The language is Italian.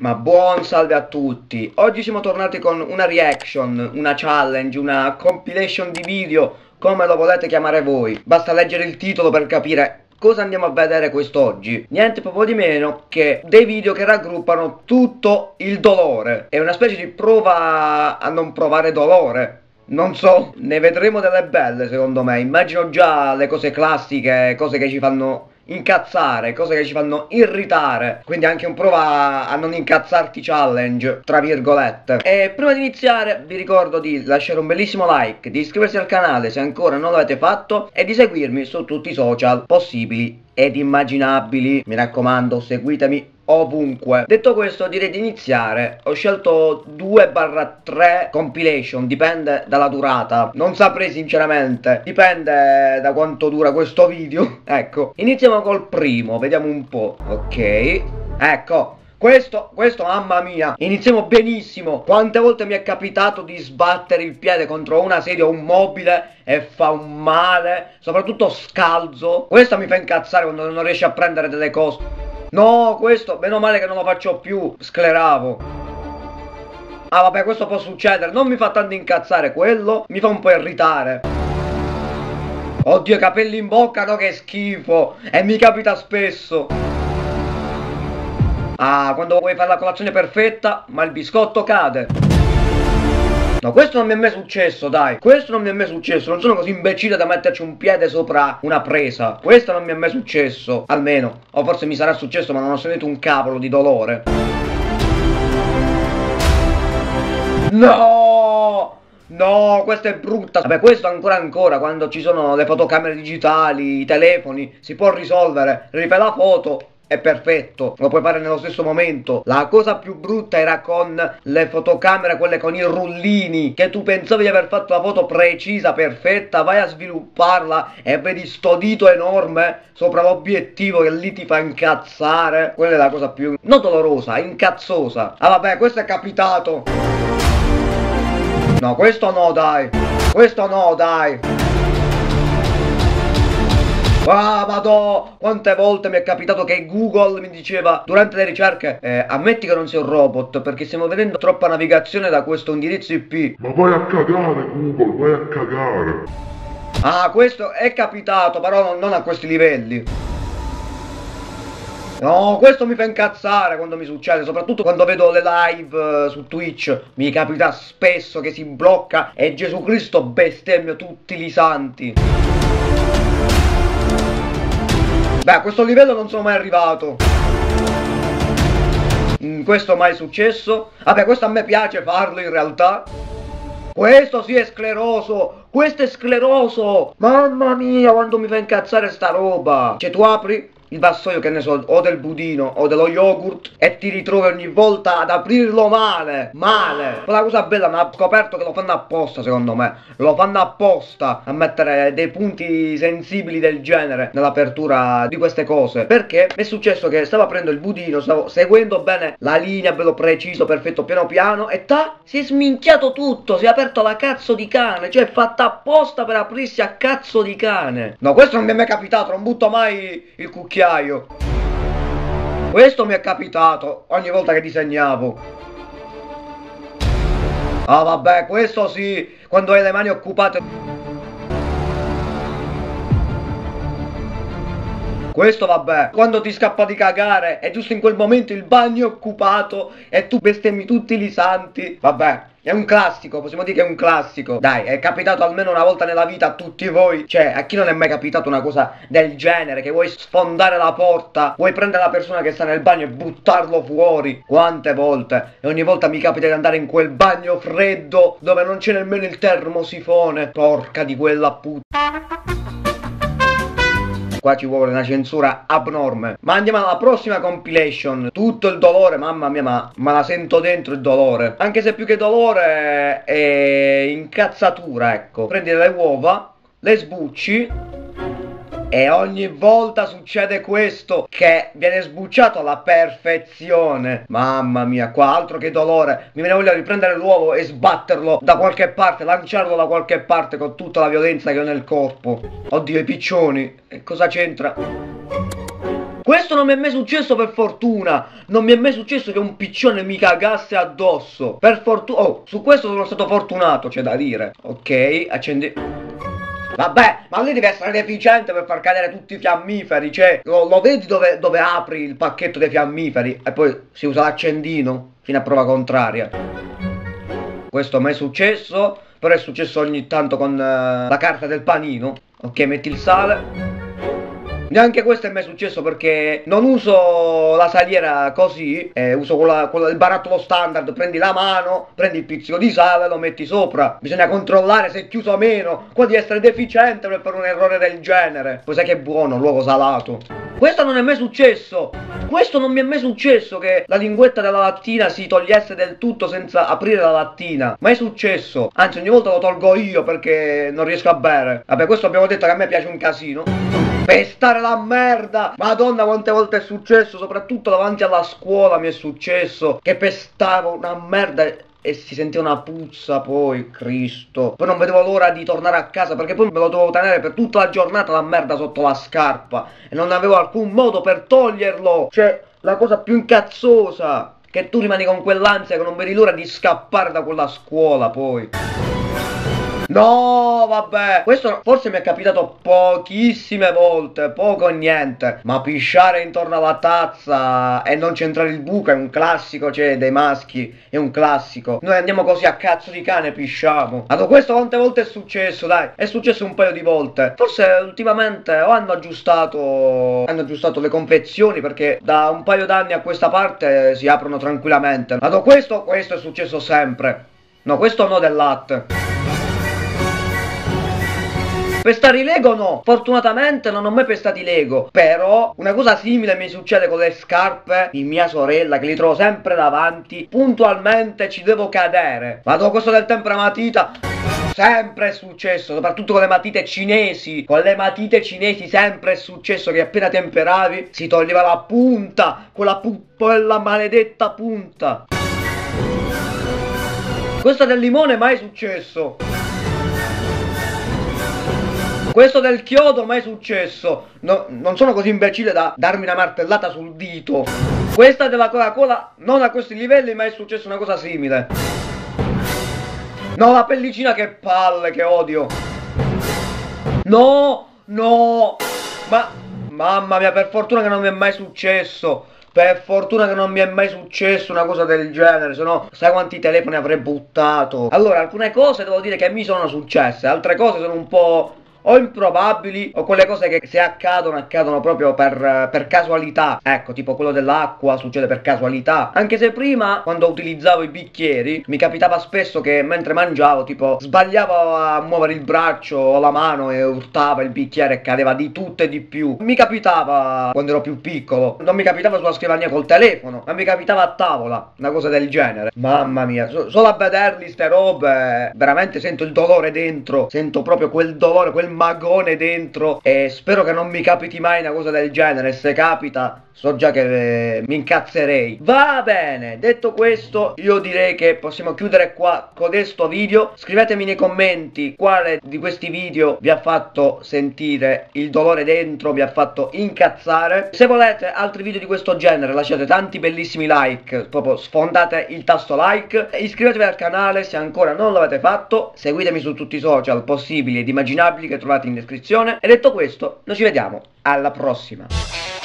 Ma buon salve a tutti! Oggi siamo tornati con una reaction, una challenge, una compilation di video, come lo volete chiamare voi. Basta leggere il titolo per capire cosa andiamo a vedere quest'oggi. Niente proprio di meno che dei video che raggruppano tutto il dolore. È una specie di prova a non provare dolore. Non so, ne vedremo delle belle secondo me. Immagino già le cose classiche, cose che ci fanno incazzare, cose che ci fanno irritare. Quindi anche un prova a non incazzarti challenge, tra virgolette. E prima di iniziare vi ricordo di lasciare un bellissimo like, di iscriversi al canale se ancora non l'avete fatto e di seguirmi su tutti i social possibili ed immaginabili. Mi raccomando, seguitemi ovunque. Detto questo direi di iniziare. Ho scelto 2-3 compilation, dipende dalla durata. Non saprei sinceramente, dipende da quanto dura questo video. ecco, iniziamo col primo, vediamo un po'. Ok, ecco. Questo, questo, mamma mia, iniziamo benissimo. Quante volte mi è capitato di sbattere il piede contro una sedia o un mobile e fa un male, soprattutto scalzo. Questo mi fa incazzare quando non riesci a prendere delle cose. No, questo, meno male che non lo faccio più, scleravo. Ah vabbè, questo può succedere, non mi fa tanto incazzare quello, mi fa un po' irritare. Oddio, i capelli in bocca, no che schifo, e mi capita spesso. Ah, quando vuoi fare la colazione perfetta, ma il biscotto cade. No, questo non mi è mai successo, dai. Questo non mi è mai successo. Non sono così imbecille da metterci un piede sopra una presa. Questo non mi è mai successo. Almeno. O forse mi sarà successo, ma non ho sentito un cavolo di dolore. No! No, questa è brutta. Vabbè, questo ancora ancora, quando ci sono le fotocamere digitali, i telefoni, si può risolvere. Rifai la foto è perfetto, lo puoi fare nello stesso momento. La cosa più brutta era con le fotocamere, quelle con i rullini, che tu pensavi di aver fatto la foto precisa, perfetta, vai a svilupparla e vedi sto dito enorme sopra l'obiettivo che lì ti fa incazzare. Quella è la cosa più, non dolorosa, incazzosa. Ah vabbè, questo è capitato. No, questo no, dai. Questo no, dai. Ah, madò, quante volte mi è capitato che Google mi diceva durante le ricerche eh, ammetti che non sei un robot perché stiamo vedendo troppa navigazione da questo indirizzo IP. Ma vai a cagare Google, vai a cagare. Ah, questo è capitato, però non a questi livelli. No, questo mi fa incazzare quando mi succede, soprattutto quando vedo le live uh, su Twitch. Mi capita spesso che si blocca e Gesù Cristo bestemmia tutti i santi. Beh, a questo livello non sono mai arrivato. Mm, questo mai successo. Vabbè, questo a me piace farlo in realtà. Questo sì è scleroso. Questo è scleroso. Mamma mia, quando mi fa incazzare sta roba. Cioè, tu apri, il vassoio che ne so o del budino o dello yogurt e ti ritrovi ogni volta ad aprirlo male male. Ma la cosa bella mi ha scoperto che lo fanno apposta secondo me. Lo fanno apposta a mettere dei punti sensibili del genere nell'apertura di queste cose. Perché mi è successo che stavo aprendo il budino stavo seguendo bene la linea bello preciso perfetto piano piano e ta si è sminchiato tutto si è aperto la cazzo di cane cioè è fatta apposta per aprirsi a cazzo di cane. No questo non mi è mai capitato non butto mai il cucchiaio cucchiaio. Questo mi è capitato ogni volta che disegnavo. Ah vabbè, questo sì, quando hai le mani occupate. Questo vabbè, quando ti scappa di cagare e giusto in quel momento il bagno è occupato e tu bestemmi tutti i santi. Vabbè, è un classico, possiamo dire che è un classico. Dai, è capitato almeno una volta nella vita a tutti voi. Cioè, a chi non è mai capitato una cosa del genere? Che vuoi sfondare la porta, vuoi prendere la persona che sta nel bagno e buttarlo fuori? Quante volte? E ogni volta mi capita di andare in quel bagno freddo dove non c'è nemmeno il termosifone. Porca di quella puttana. Qua ci vuole una censura abnorme. Ma andiamo alla prossima compilation. Tutto il dolore, mamma mia, ma, ma la sento dentro il dolore. Anche se più che dolore è incazzatura, ecco. Prendi le uova, le sbucci e ogni volta succede questo che viene sbucciato alla perfezione. Mamma mia, qua altro che dolore. Mi viene voglia di prendere l'uovo e sbatterlo da qualche parte, lanciarlo da qualche parte con tutta la violenza che ho nel corpo. Oddio, i piccioni. E cosa c'entra? Questo non mi è mai successo per fortuna. Non mi è mai successo che un piccione mi cagasse addosso. Per fortuna... Oh, su questo sono stato fortunato, c'è da dire. Ok, accendi... Vabbè, ma lì deve essere deficiente per far cadere tutti i fiammiferi, cioè, lo, lo vedi dove, dove, apri il pacchetto dei fiammiferi e poi si usa l'accendino fino a prova contraria. Questo mai è successo, però è successo ogni tanto con uh, la carta del panino. Ok, metti il sale. Neanche questo è mai successo perché non uso la saliera così, eh, uso quella, quella, il barattolo standard, prendi la mano, prendi il pizzico di sale e lo metti sopra. Bisogna controllare se è chiuso o meno. Qua devi essere deficiente per un errore del genere. Sai che è buono l'uovo salato. Questo non è mai successo. Questo non mi è mai successo che la linguetta della lattina si togliesse del tutto senza aprire la lattina. Mai successo. Anzi, ogni volta lo tolgo io perché non riesco a bere. Vabbè, questo abbiamo detto che a me piace un casino. Pestare la merda! Madonna quante volte è successo, soprattutto davanti alla scuola mi è successo che pestavo una merda e si sentiva una puzza poi, Cristo. Poi non vedevo l'ora di tornare a casa perché poi me lo dovevo tenere per tutta la giornata la merda sotto la scarpa e non avevo alcun modo per toglierlo. Cioè, la cosa più incazzosa che tu rimani con quell'ansia che non vedi l'ora di scappare da quella scuola poi. No, vabbè. Questo forse mi è capitato pochissime volte, poco e niente. Ma pisciare intorno alla tazza e non centrare il buco è un classico, cioè, dei maschi. È un classico. Noi andiamo così a cazzo di cane pisciamo. Allora, questo quante volte è successo, dai? È successo un paio di volte. Forse ultimamente o hanno aggiustato... Hanno aggiustato le confezioni perché da un paio d'anni a questa parte si aprono tranquillamente. Allora, questo, questo è successo sempre. No, questo no del latte. Pestare i Lego no, fortunatamente non ho mai pestato i Lego, però una cosa simile mi succede con le scarpe di mia sorella che li trovo sempre davanti, puntualmente ci devo cadere. Vado questo del tempo matita, sempre è successo, soprattutto con le matite cinesi, con le matite cinesi sempre è successo che appena temperavi si toglieva la punta, quella, pu quella maledetta punta. Questo del limone mai è successo. Questo del chiodo mai successo. No, non sono così imbecille da darmi una martellata sul dito. Questa della Coca-Cola non a questi livelli mai è successo una cosa simile. No, la pellicina che palle, che odio. No, no. Ma, mamma mia, per fortuna che non mi è mai successo. Per fortuna che non mi è mai successo una cosa del genere, se no sai quanti telefoni avrei buttato. Allora, alcune cose devo dire che mi sono successe, altre cose sono un po' o improbabili o quelle cose che se accadono accadono proprio per, per casualità. Ecco tipo quello dell'acqua succede per casualità. Anche se prima quando utilizzavo i bicchieri mi capitava spesso che mentre mangiavo tipo sbagliavo a muovere il braccio o la mano e urtava il bicchiere e cadeva di tutto e di più. Mi capitava quando ero più piccolo non mi capitava sulla scrivania col telefono ma mi capitava a tavola una cosa del genere. Mamma mia so, solo a vederli ste robe veramente sento il dolore dentro sento proprio quel dolore quel magone dentro e spero che non mi capiti mai una cosa del genere. Se capita, so già che eh, mi incazzerei. Va bene, detto questo, io direi che possiamo chiudere qua questo video. Scrivetemi nei commenti quale di questi video vi ha fatto sentire il dolore dentro, vi ha fatto incazzare. Se volete altri video di questo genere, lasciate tanti bellissimi like, proprio sfondate il tasto like. Iscrivetevi al canale se ancora non l'avete fatto. Seguitemi su tutti i social possibili ed immaginabili che trovate in descrizione. E detto questo, noi ci vediamo alla prossima.